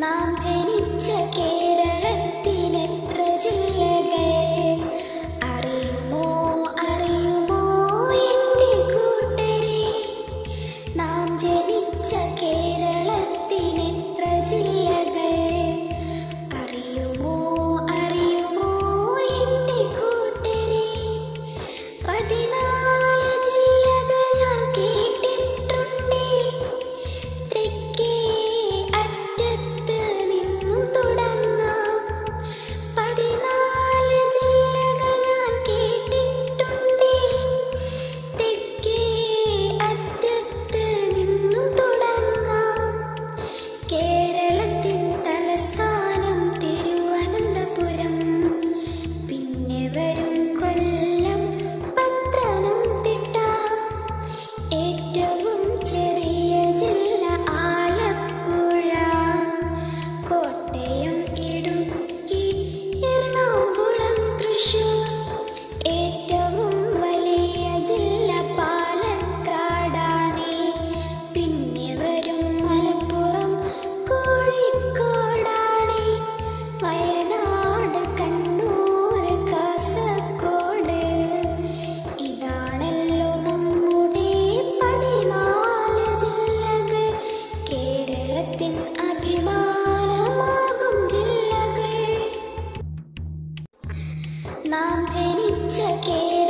നാം ജനിച്ച കേരളത്തിനെത്ര നാം ജനിച്ച കേരളത്തിനെത്ര